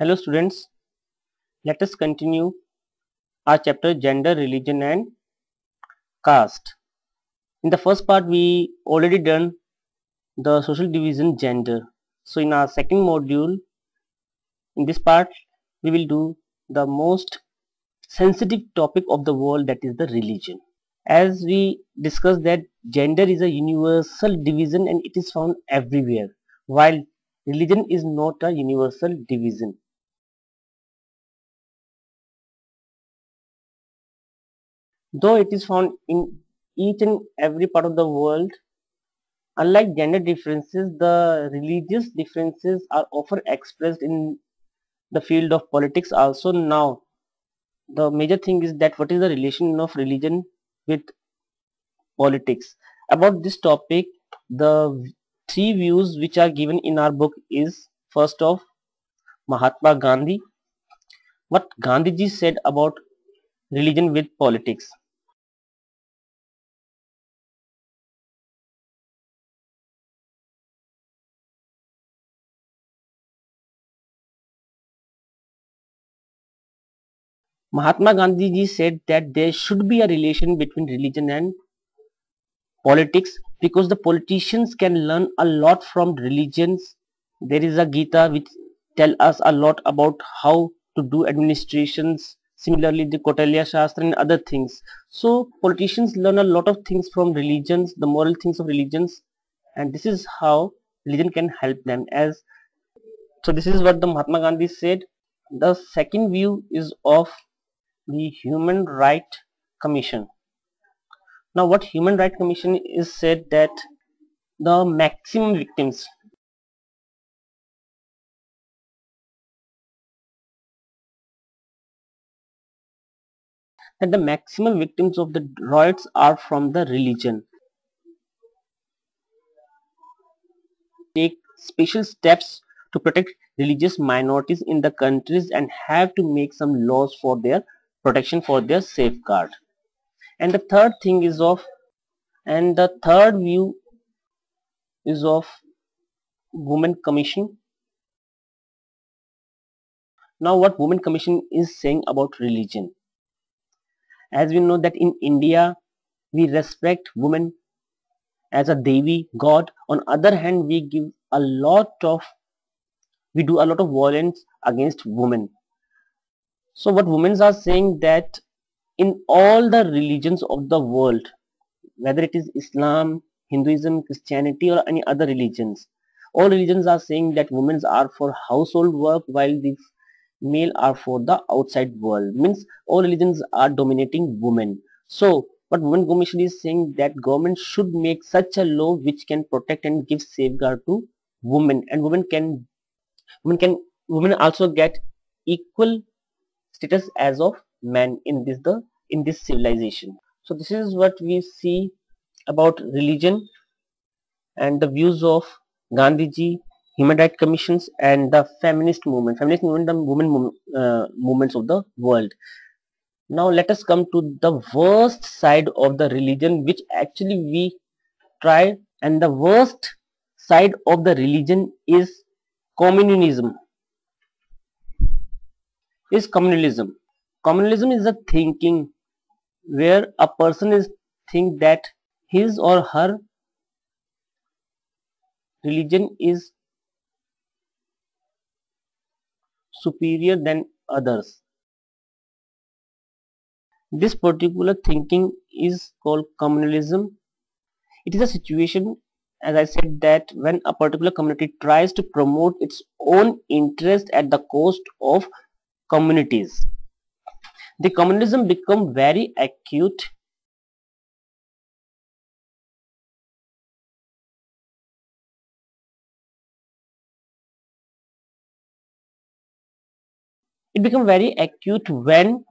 Hello students, let us continue our chapter gender, religion and caste. In the first part we already done the social division gender. So in our second module, in this part we will do the most sensitive topic of the world that is the religion. As we discussed that gender is a universal division and it is found everywhere while religion is not a universal division. Though it is found in each and every part of the world, unlike gender differences, the religious differences are often expressed in the field of politics also now. The major thing is that what is the relation of religion with politics. About this topic, the three views which are given in our book is first of Mahatma Gandhi, what Gandhiji said about religion with politics. Mahatma Gandhi ji said that there should be a relation between religion and politics because the politicians can learn a lot from religions. There is a Gita which tell us a lot about how to do administrations. Similarly, the Kautilya Shastra and other things. So politicians learn a lot of things from religions, the moral things of religions, and this is how religion can help them. As so, this is what the Mahatma Gandhi said. The second view is of the Human Right Commission. Now what Human Right Commission is said that the maximum victims that the maximum victims of the riots are from the religion. Take special steps to protect religious minorities in the countries and have to make some laws for their protection for their safeguard. And the third thing is of and the third view is of women commission. Now what women commission is saying about religion. As we know that in india we respect women as a devi god. On other hand we give a lot of we do a lot of violence against women so what women are saying that in all the religions of the world, whether it is Islam, Hinduism, Christianity or any other religions, all religions are saying that women are for household work while the male are for the outside world. Means all religions are dominating women. So what Women Commission is saying that government should make such a law which can protect and give safeguard to women and women can women can women also get equal status as of man in this the in this civilization. So this is what we see about religion and the views of Gandhiji human rights commissions and the feminist movement. Feminist movement the women uh, movements of the world. Now let us come to the worst side of the religion which actually we try and the worst side of the religion is communism is communalism. Communalism is a thinking where a person is think that his or her religion is superior than others. This particular thinking is called communalism. It is a situation as I said that when a particular community tries to promote its own interest at the cost of communities. The communism become very acute it become very acute when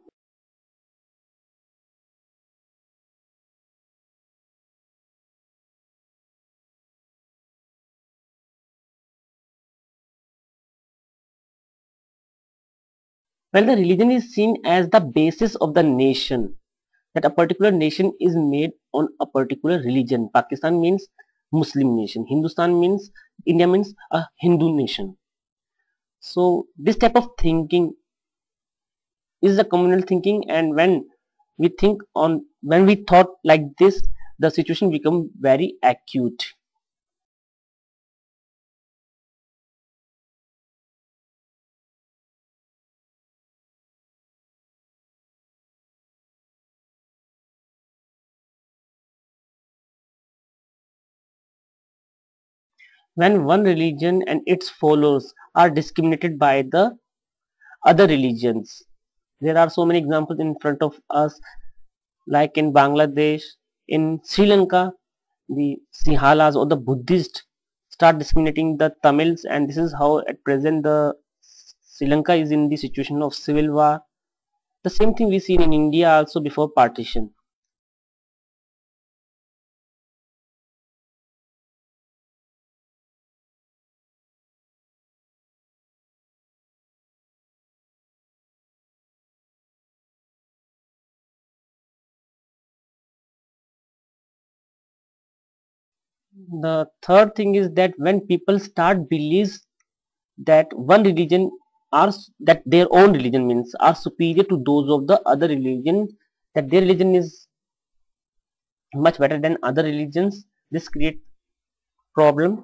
Well, the religion is seen as the basis of the nation. That a particular nation is made on a particular religion. Pakistan means Muslim nation. Hindustan means, India means a Hindu nation. so this type of thinking is the communal thinking and when we think on when we thought like this the situation become very acute when one religion and its followers are discriminated by the other religions. There are so many examples in front of us like in Bangladesh in Sri Lanka the Sinhalas or the Buddhists start discriminating the Tamils and this is how at present the Sri Lanka is in the situation of civil war. The same thing we see in India also before partition the third thing is that when people start believes that one religion are that their own religion means are superior to those of the other religion that their religion is much better than other religions this create problem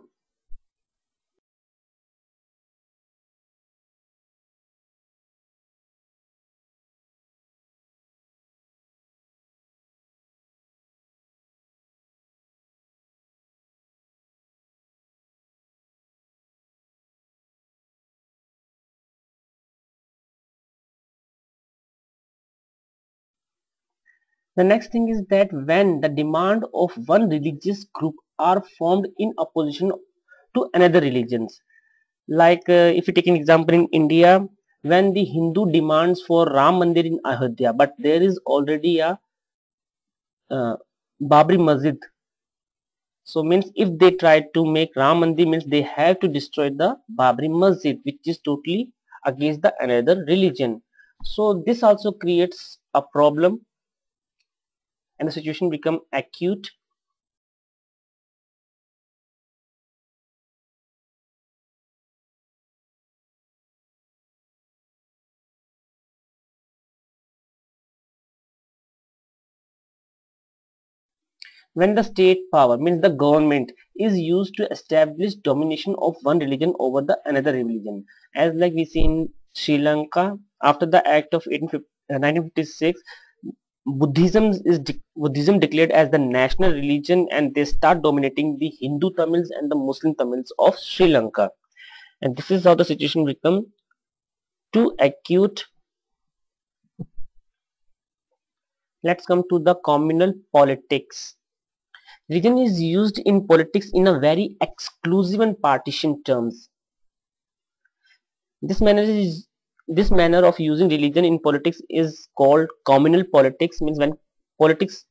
The next thing is that when the demand of one religious group are formed in opposition to another religions. Like uh, if you take an example in India, when the Hindu demands for Ram Mandir in Ayodhya, but there is already a uh, Babri Masjid. So means if they try to make Ram Mandir means they have to destroy the Babri Masjid which is totally against the another religion. So this also creates a problem and the situation become acute when the state power means the government is used to establish domination of one religion over the another religion. As like we see in Sri Lanka after the act of 1956 Buddhism is de Buddhism declared as the national religion and they start dominating the Hindu Tamils and the Muslim Tamils of Sri Lanka. And this is how the situation become too acute. Let's come to the communal politics. Religion is used in politics in a very exclusive and partition terms. This manner is this manner of using religion in politics is called communal politics means when politics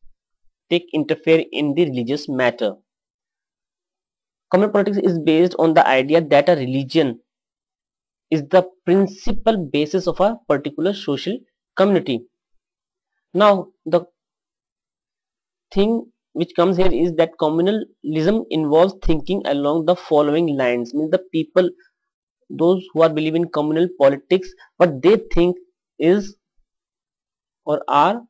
take interfere in the religious matter. Communal politics is based on the idea that a religion is the principal basis of a particular social community. Now the thing which comes here is that communalism involves thinking along the following lines means the people those who are believe in communal politics what they think is or are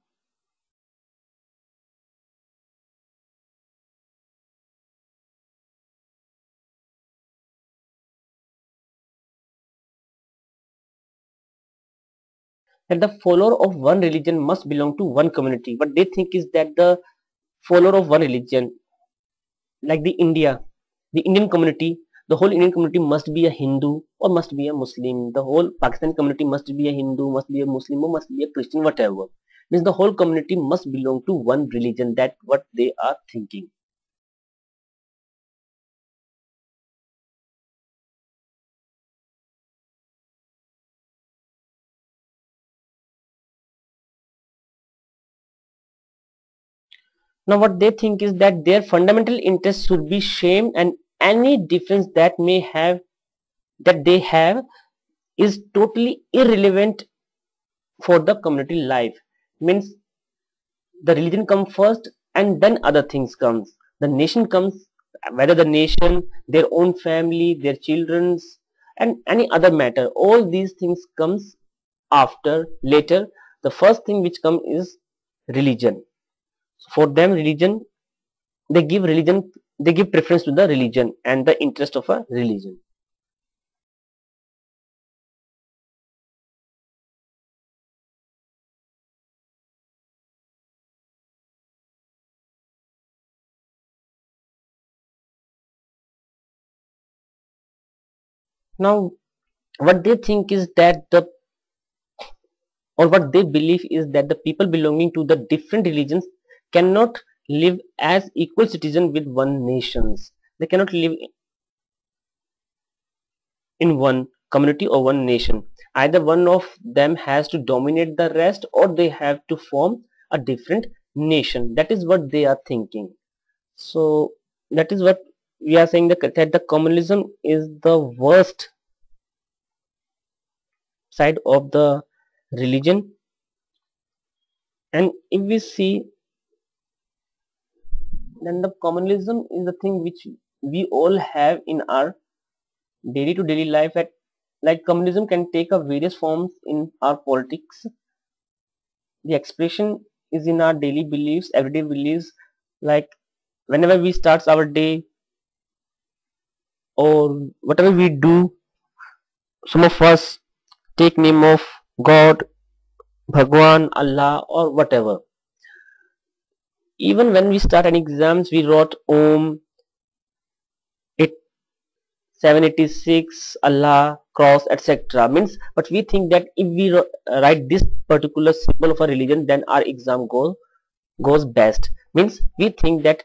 that the follower of one religion must belong to one community. What they think is that the follower of one religion like the india the indian community the whole Indian community must be a Hindu or must be a Muslim. The whole Pakistan community must be a Hindu, must be a Muslim or must be a Christian, whatever. Means the whole community must belong to one religion. That what they are thinking. Now what they think is that their fundamental interest should be shamed and any difference that may have that they have is totally irrelevant for the community life. Means the religion comes first and then other things comes. The nation comes whether the nation their own family their children's and any other matter. All these things comes after later. The first thing which comes is religion. For them religion they give religion they give preference to the religion and the interest of a religion. Now what they think is that the or what they believe is that the people belonging to the different religions cannot live as equal citizens with one nations. They cannot live in one community or one nation. Either one of them has to dominate the rest or they have to form a different nation. That is what they are thinking. So that is what we are saying that, that the communism is the worst side of the religion. And if we see then the communism is the thing which we all have in our daily to daily life at like communism can take a various forms in our politics. The expression is in our daily beliefs everyday beliefs like whenever we starts our day or whatever we do some of us take name of god bhagwan allah or whatever even when we start an exams we wrote om it 786 allah cross etc means but we think that if we write this particular symbol of a religion then our exam goes goes best. Means we think that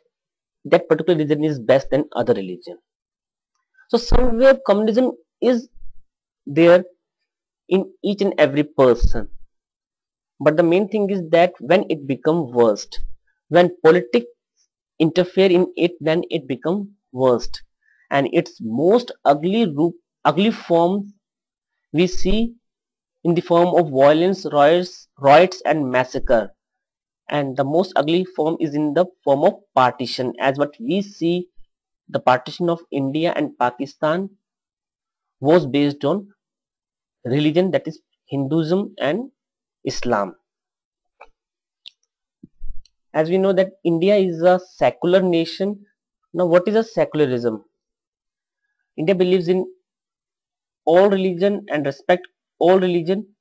that particular religion is best than other religion. So somewhere communism is there in each and every person. But the main thing is that when it become worst when politics interfere in it then it becomes worst and its most ugly ugly form we see in the form of violence riots riots and massacre and the most ugly form is in the form of partition as what we see the partition of India and Pakistan was based on religion that is Hinduism and Islam. As we know that India is a secular nation. Now what is a secularism? India believes in all religion and respect all religion.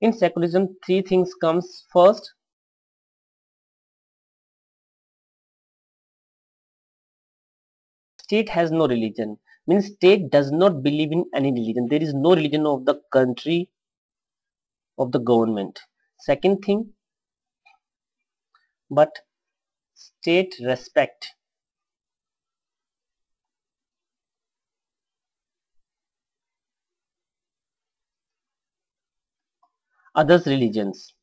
In secularism, three things comes first. state has no religion means state does not believe in any religion there is no religion of the country of the government second thing but state respect others religions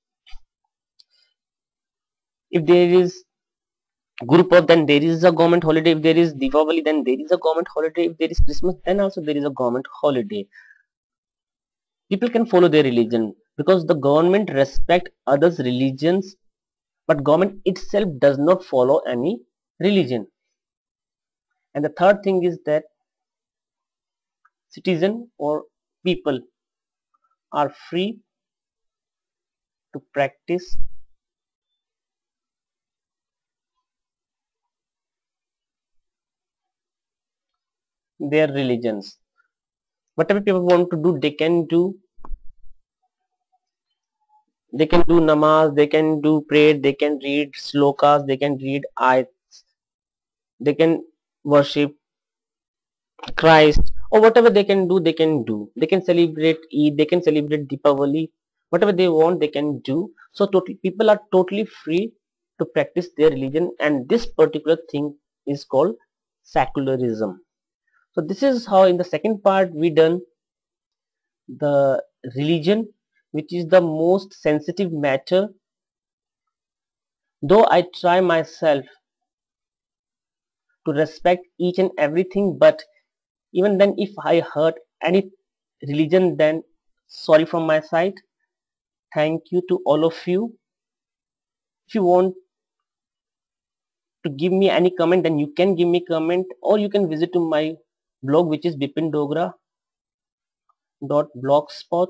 if there is Guru Purab, then there is a government holiday. If there is Diwali, then there is a government holiday. If there is Christmas, then also there is a government holiday. People can follow their religion because the government respect others' religions, but government itself does not follow any religion. And the third thing is that citizen or people are free to practice their religions whatever people want to do they can do they can do namaz they can do prayer they can read slokas they can read ayats they can worship christ or whatever they can do they can do. They can celebrate eid they can celebrate deepavali whatever they want they can do. So totally people are totally free to practice their religion and this particular thing is called secularism. So this is how in the second part we done the religion which is the most sensitive matter. Though I try myself to respect each and everything but even then if I hurt any religion then sorry from my side. Thank you to all of you. If you want to give me any comment then you can give me comment or you can visit to my blog which is bipindogra dot blogspot